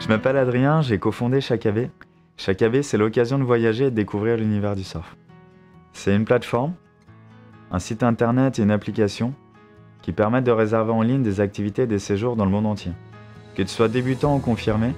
Je m'appelle Adrien, j'ai cofondé Chakabe. Chakabe, c'est l'occasion de voyager et de découvrir l'univers du surf. C'est une plateforme, un site internet et une application qui permettent de réserver en ligne des activités et des séjours dans le monde entier. Que tu sois débutant ou confirmé,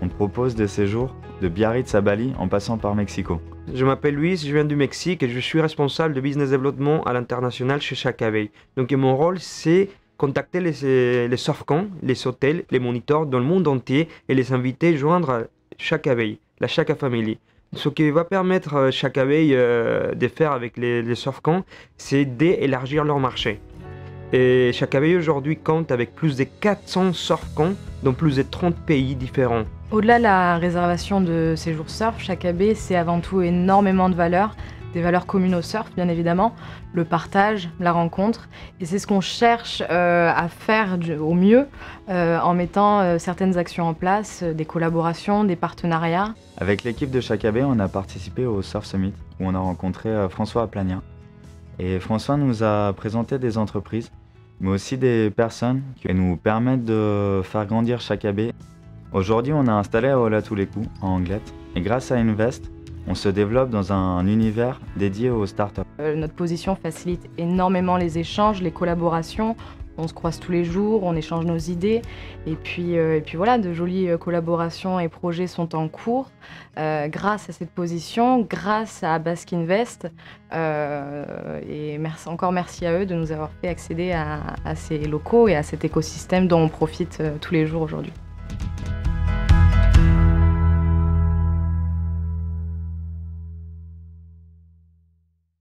on te propose des séjours de Biarritz à Bali en passant par Mexico. Je m'appelle Luis, je viens du Mexique et je suis responsable de business development à l'international chez Chakabe. Donc mon rôle c'est contacter les, les surfcamps, les hôtels, les moniteurs dans le monde entier et les inviter à joindre Chakabe, la Chaka Family. Ce qui va permettre Chakabe euh, de faire avec les, les c'est d'élargir leur marché. Et Chakabe aujourd'hui compte avec plus de 400 surfcamps dans plus de 30 pays différents. Au-delà de la réservation de séjours surf, Chakabe, c'est avant tout énormément de valeurs, des valeurs communes au surf bien évidemment, le partage, la rencontre, et c'est ce qu'on cherche euh, à faire au mieux euh, en mettant euh, certaines actions en place, des collaborations, des partenariats. Avec l'équipe de Chakabe, on a participé au Surf Summit où on a rencontré François Aplanien. Et François nous a présenté des entreprises, mais aussi des personnes qui nous permettent de faire grandir Chakabe Aujourd'hui, on a installé à Ola tous les coups, en Anglette, et grâce à Invest, on se développe dans un univers dédié aux startups. Euh, notre position facilite énormément les échanges, les collaborations. On se croise tous les jours, on échange nos idées. Et puis, euh, voilà, de jolies euh, collaborations et projets sont en cours grâce à cette position, grâce à Basque Invest. et encore merci à eux de nous avoir fait accéder à ces locaux et à cet écosystème dont on profite tous les jours aujourd'hui.